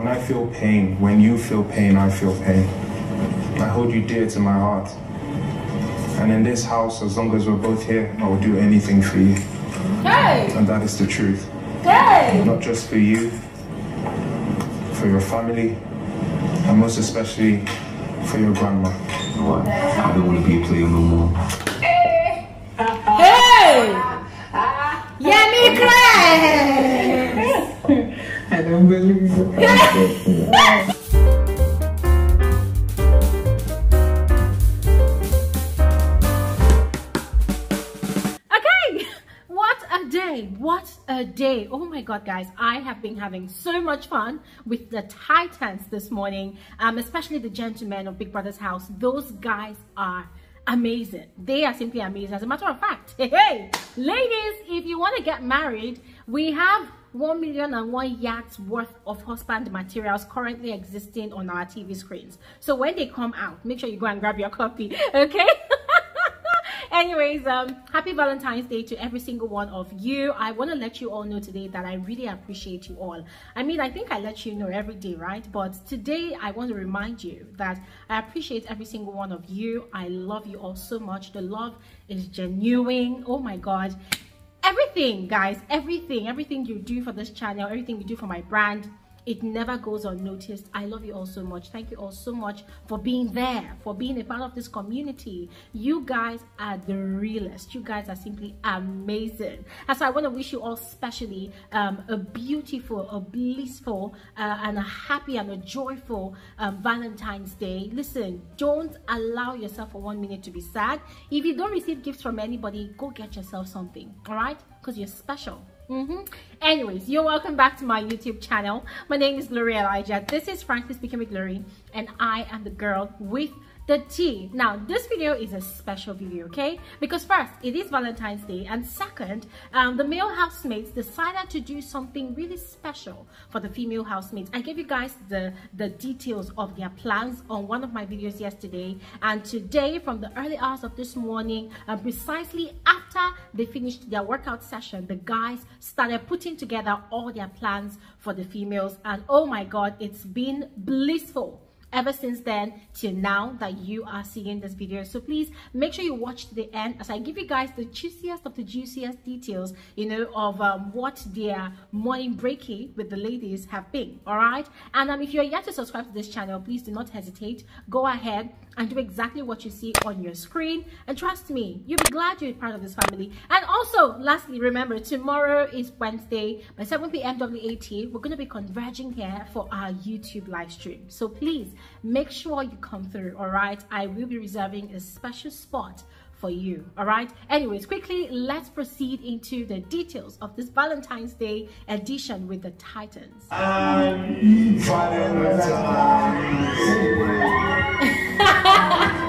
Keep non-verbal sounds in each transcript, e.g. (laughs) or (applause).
When I feel pain, when you feel pain, I feel pain. I hold you dear to my heart. And in this house, as long as we're both here, I will do anything for you. Hey! And that is the truth. Hey! Not just for you, for your family, and most especially for your grandma. What? I don't want to be a player no more. I don't believe it. Okay, what a day! What a day! Oh my god, guys, I have been having so much fun with the Titans this morning, um, especially the gentlemen of Big Brother's house. Those guys are amazing. They are simply amazing. As a matter of fact, hey, (laughs) hey ladies, if you want to get married, we have one million and one yards worth of husband materials currently existing on our TV screens. So when they come out, make sure you go and grab your copy, (laughs) okay? (laughs) anyways um happy valentine's day to every single one of you. I want to let you all know today that i really appreciate you all. I mean i think i let you know every day right? But today i want to remind you that i appreciate every single one of you. I love you all so much. The love is genuine. Oh my god everything guys. Everything. Everything you do for this channel. Everything you do for my brand it never goes unnoticed. I love you all so much. Thank you all so much for being there for being a part of this community. You guys are the realest. You guys are simply amazing. And so i want to wish you all specially um, a beautiful a blissful uh, and a happy and a joyful um, valentine's day. Listen don't allow yourself for one minute to be sad. If you don't receive gifts from anybody go get yourself something all right? Because you're special Mm -hmm. Anyways, you're welcome back to my YouTube channel. My name is Glory Elijah. This is Frankly Speaking with Glory, and I am the girl with the tea. Now, this video is a special video, okay? Because first, it is Valentine's Day, and second, um, the male housemates decided to do something really special for the female housemates. I gave you guys the, the details of their plans on one of my videos yesterday, and today, from the early hours of this morning, um, precisely after they finished their workout session, the guys started putting together all their plans for the females, and oh my God, it's been blissful ever since then till now that you are seeing this video. So please make sure you watch to the end as i give you guys the juiciest of the juiciest details you know of um, what their morning breaking with the ladies have been all right and um, if you're yet to subscribe to this channel please do not hesitate. Go ahead and do exactly what you see on your screen. And trust me you'll be glad you're part of this family. And also lastly remember tomorrow is wednesday. By 7 p.m wat we're going to be converging here for our youtube live stream. So please make sure you come through all right? I will be reserving a special spot for you all right? Anyways quickly let's proceed into the details of this valentine's day edition with the titans (laughs)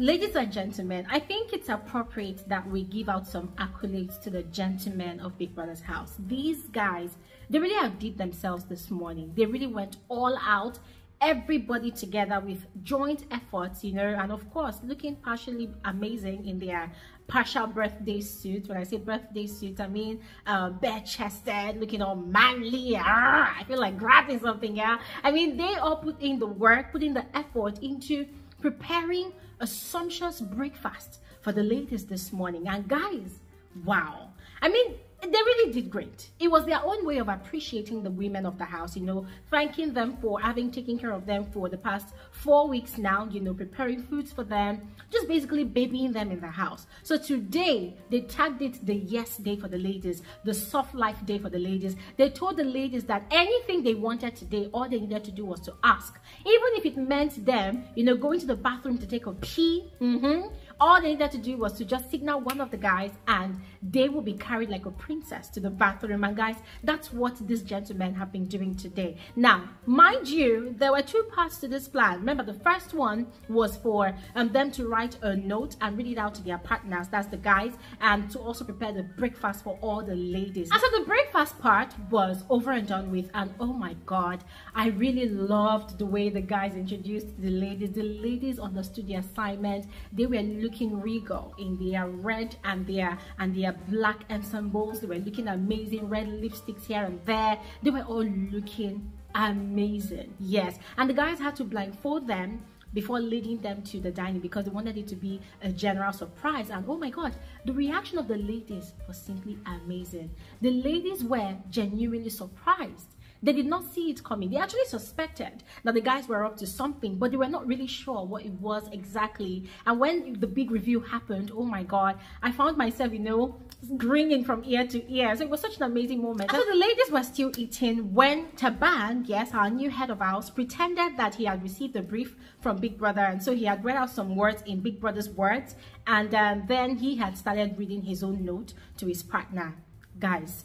ladies and gentlemen, I think it's appropriate that we give out some accolades to the gentlemen of Big Brother's house. These guys, they really outdid themselves this morning. They really went all out everybody together with joint efforts you know and of course looking partially amazing in their partial birthday suit when i say birthday suit i mean uh, bare chested looking all manly ah, i feel like grabbing something yeah i mean they all put in the work put in the effort into preparing a sumptuous breakfast for the ladies this morning. And guys, wow. I mean, they really did great. It was their own way of appreciating the women of the house, you know, thanking them for having taken care of them for the past four weeks now, you know, preparing foods for them, just basically babying them in the house. So today, they tagged it the yes day for the ladies, the soft life day for the ladies. They told the ladies that anything they wanted today, all they needed to do was to ask. Even if it meant them, you know, going to the bathroom to take a pee, mm -hmm, all they needed to do was to just signal one of the guys and they will be carried like a princess to the bathroom. And guys that's what these gentlemen have been doing today. Now mind you there were two parts to this plan. Remember the first one was for um, them to write a note and read it out to their partners that's the guys and to also prepare the breakfast for all the ladies. And so the breakfast part was over and done with and oh my god i really loved the way the guys introduced the ladies. The ladies understood the assignment they were looking looking regal in their red and their and their black ensembles. They were looking amazing, red lipsticks here and there. They were all looking amazing. Yes, and the guys had to blindfold them before leading them to the dining because they wanted it to be a general surprise. And oh my God, the reaction of the ladies was simply amazing. The ladies were genuinely surprised. They did not see it coming. They actually suspected that the guys were up to something, but they were not really sure what it was exactly. And when the big review happened, oh my God, I found myself, you know, grinning from ear to ear. So it was such an amazing moment. So the ladies were still eating when Thabang, yes, our new head of ours, pretended that he had received a brief from Big Brother. And so he had read out some words in Big Brother's words. And um, then he had started reading his own note to his partner. Guys,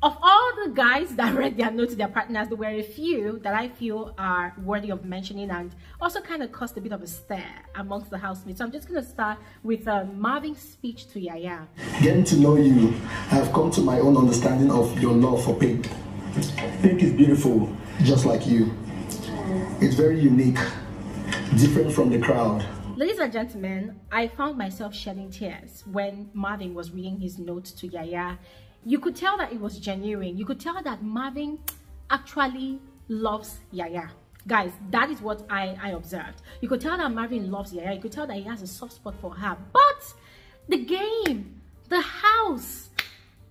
of all the guys (laughs) that read their note to their partners, there were a few that I feel are worthy of mentioning and also kind of caused a bit of a stir amongst the housemates. So I'm just going to start with uh, Marvin's speech to Yaya. Getting to know you, I have come to my own understanding of your love for pink. Pink is beautiful, just like you. It's very unique, different from the crowd. Ladies and gentlemen, I found myself shedding tears when Marvin was reading his note to Yaya you could tell that it was genuine. You could tell that Marvin actually loves Yaya. Guys, that is what I, I observed. You could tell that Marvin loves Yaya. You could tell that he has a soft spot for her. But the game, the house,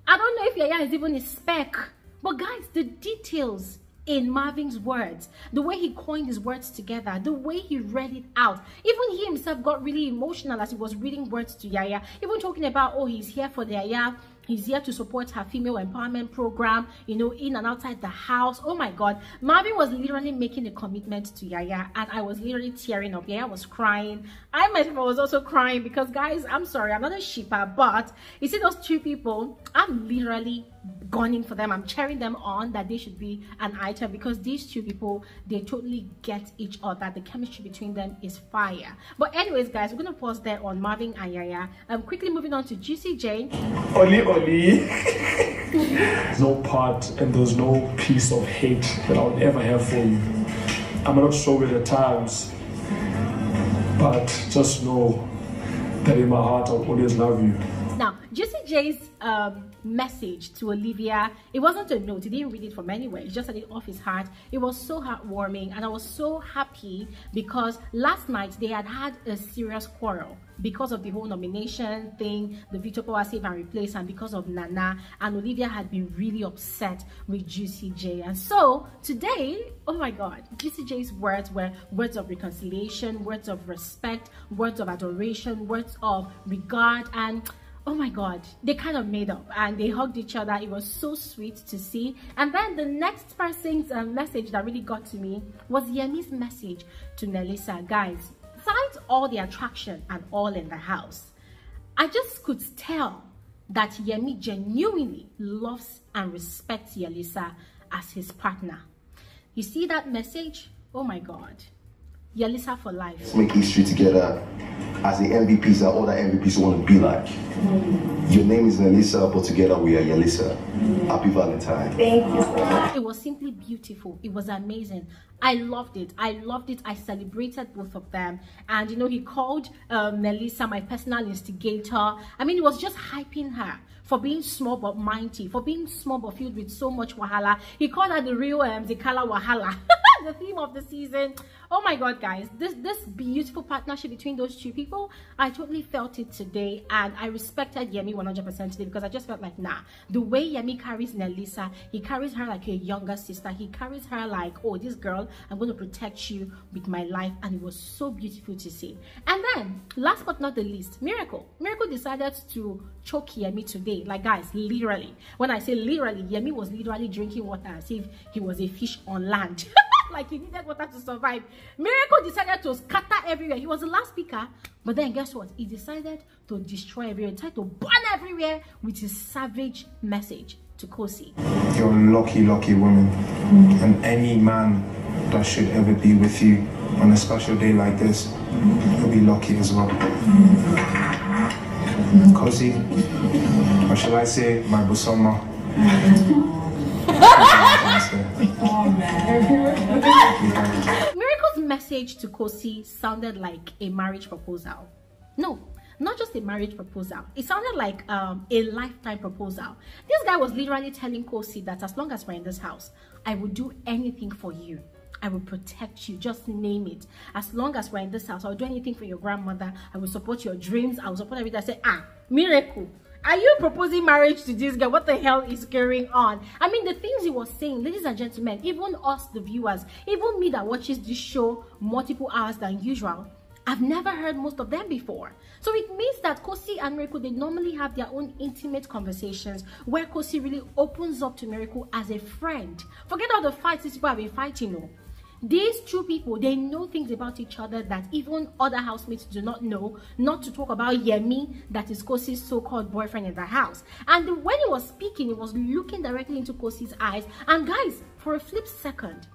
I don't know if Yaya is even a spec. But guys, the details in Marvin's words, the way he coined his words together, the way he read it out. Even he himself got really emotional as he was reading words to Yaya, even talking about, oh, he's here for the Yaya He's here to support her female empowerment program, you know, in and outside the house. Oh my God. Marvin was literally making a commitment to Yaya and I was literally tearing up. Yaya was crying. I myself was also crying because guys, I'm sorry, I'm not a shipper, but you see those two people, I'm literally gunning for them. I'm cheering them on that they should be an item because these two people, they totally get each other. The chemistry between them is fire. But anyways, guys, we're to pause there on Marvin and Yaya. I'm quickly moving on to Juicy jane Oli Oli. (laughs) no part and there's no piece of hate that I would ever have for you. I'm not sure with the times, but just know that in my heart I'll always love you. Now, J's um, message to Olivia, it wasn't a note. He didn't read it from anywhere. He just said it off his heart. It was so heartwarming and I was so happy because last night they had had a serious quarrel because of the whole nomination thing, the Veto Power save and replace, and because of Nana. And Olivia had been really upset with Juicy Jay. And so today, oh my God, Juicy Jay's words were words of reconciliation, words of respect, words of adoration, words of regard, and oh my god they kind of made up and they hugged each other. It was so sweet to see. And then the next person's uh, message that really got to me was yemi's message to nelisa. Guys besides all the attraction and all in the house. I just could tell that yemi genuinely loves and respects yelisa as his partner. You see that message? Oh my god. Yelisa for life. Let's make history together as the MVPs that other MVPs want to be like. Your name is Nelisa, but together we are Yelisa. Happy Valentine. Thank you. It was simply beautiful. It was amazing. I loved it. I loved it. I celebrated both of them. And, you know, he called um, Nelisa my personal instigator. I mean, it was just hyping her for being small but mighty, for being small but filled with so much wahala. He called her the real um, Zikala Wahala. (laughs) the theme of the season. Oh my god guys. This this beautiful partnership between those two people i totally felt it today and i respected yemi 100 percent today because i just felt like nah the way yemi carries nelisa he carries her like a younger sister. He carries her like oh this girl i'm going to protect you with my life and it was so beautiful to see. And then last but not the least miracle. Miracle decided to choke yemi today like guys literally when i say literally yemi was literally drinking water as if he was a fish on land (laughs) like he needed water to survive. Miracle decided to scatter everywhere. He was the last speaker, but then guess what? He decided to destroy everywhere, tried to burn everywhere with his savage message to Khosi. You're a lucky, lucky woman, mm. and any man that should ever be with you on a special day like this, he'll be lucky as well. Khosi, or shall I say, my Busoma. Miracle's message to Khosi sounded like a marriage proposal. No, not just a marriage proposal. It sounded like um, a lifetime proposal. This guy was literally telling Khosi that as long as we're in this house, I will do anything for you. I will protect you. Just name it. As long as we're in this house, I'll do anything for your grandmother. I will support your dreams. I will support everything. I say, ah, miracle. Are you proposing marriage to this guy? What the hell is going on? I mean, the things he was saying, ladies and gentlemen, even us, the viewers, even me that watches this show multiple hours than usual, I've never heard most of them before. So it means that Khosi and Miracle, they normally have their own intimate conversations where Khosi really opens up to Miracle as a friend. Forget all the fights these people have been fighting, no. These two people, they know things about each other that even other housemates do not know, not to talk about Yemi, that is Khosi's so-called boyfriend in the house. And when he was speaking, he was looking directly into Khosi's eyes. And guys, for a flip second,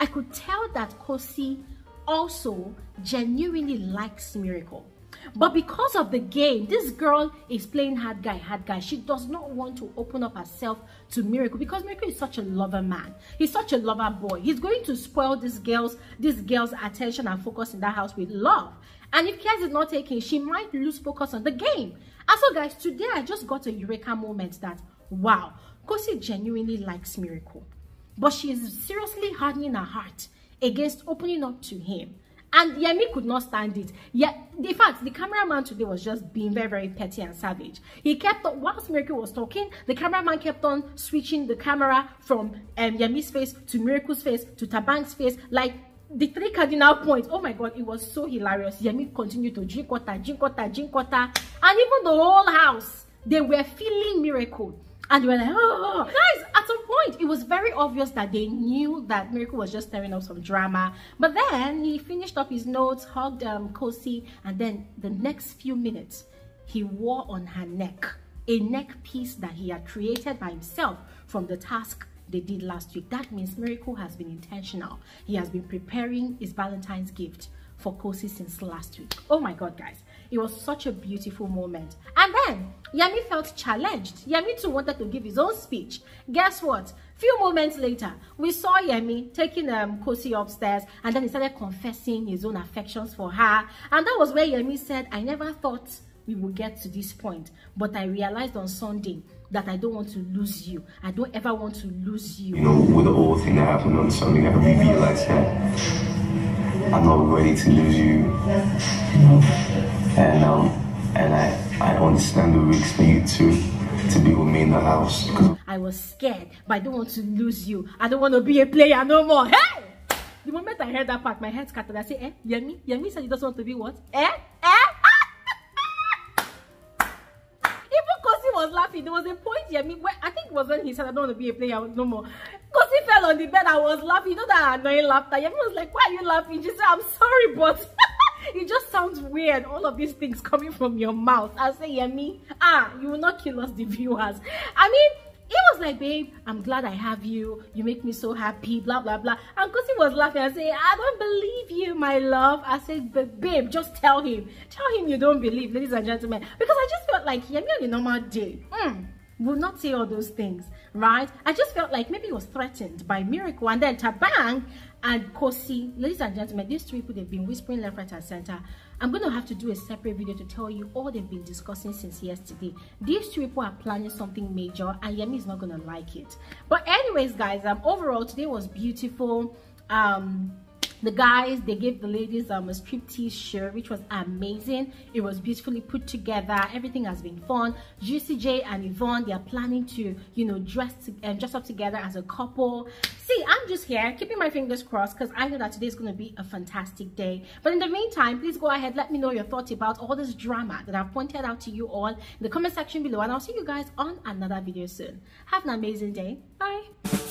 I could tell that Khosi also genuinely likes Miracle. But because of the game, this girl is playing hard guy, hard guy. She does not want to open up herself to Miracle because Miracle is such a lover man. He's such a lover boy. He's going to spoil this girl's this girl's attention and focus in that house with love. And if Kiaz is not taking, she might lose focus on the game. And so guys, today I just got a eureka moment that, wow, Khosi genuinely likes Miracle. But she is seriously hardening her heart against opening up to him. And Yemi could not stand it. Yeah, in fact, the cameraman today was just being very, very petty and savage. He kept on, whilst Miracle was talking, the cameraman kept on switching the camera from um, Yemi's face to Miracle's face to Thabang's face. Like, the three cardinal points oh my god it was so hilarious yemi continued to drink water drink water drink water and even the whole house they were feeling miracle and they were like, oh, guys, at some point, it was very obvious that they knew that Miracle was just stirring up some drama. But then he finished up his notes, hugged um, Khosi, and then the next few minutes, he wore on her neck a neck piece that he had created by himself from the task they did last week. That means Miracle has been intentional. He has been preparing his Valentine's gift for Khosi since last week. Oh my God, guys. It was such a beautiful moment. And then Yemi felt challenged. Yemi too wanted to give his own speech. Guess what? Few moments later, we saw Yemi taking um, Khosi upstairs and then he started confessing his own affections for her. And that was where Yemi said, I never thought we would get to this point. But I realized on Sunday that I don't want to lose you. I don't ever want to lose you. You know, with the whole thing that happened on Sunday, I realized that I'm not ready to lose you. And um, and I, I understand the risks for you to to be with me in the house. I was scared, but I don't want to lose you. I don't want to be a player no more. Hey! The moment I heard that part, my head scattered. I said, eh, Yemi? Yemi said he doesn't want to be what? Eh? Eh? Was laughing. There was a point, Yemi, where I think it was when he said, I don't want to be a player no more. Because he fell on the bed. I was laughing. You know that annoying laughter. Everyone was like, why are you laughing? She said, I'm sorry, but (laughs) it just sounds weird. All of these things coming from your mouth. I say, Yemi, ah, you will not kill us, the viewers. I mean, he was like, babe, I'm glad I have you. You make me so happy, blah, blah, blah. And Khosi was laughing. I say, I don't believe you, my love. I said, but babe, just tell him. Tell him you don't believe, ladies and gentlemen. Because I just felt like Yemi on a normal day. Mm will not say all those things, right? I just felt like maybe he was threatened by Miracle and then Thabang and Khosi. Ladies and gentlemen, these three people, they've been whispering left, right, and center. I'm going to have to do a separate video to tell you all they've been discussing since yesterday. These two people are planning something major and Yemi is not going to like it. But anyways, guys, um, overall, today was beautiful. Um, the guys they gave the ladies um, a striptease shirt which was amazing. It was beautifully put together. Everything has been fun. Juicy Jay and yvonne they are planning to you know dress and um, dress up together as a couple. See i'm just here keeping my fingers crossed because i know that today is going to be a fantastic day. But in the meantime please go ahead let me know your thoughts about all this drama that i've pointed out to you all in the comment section below and i'll see you guys on another video soon. Have an amazing day. Bye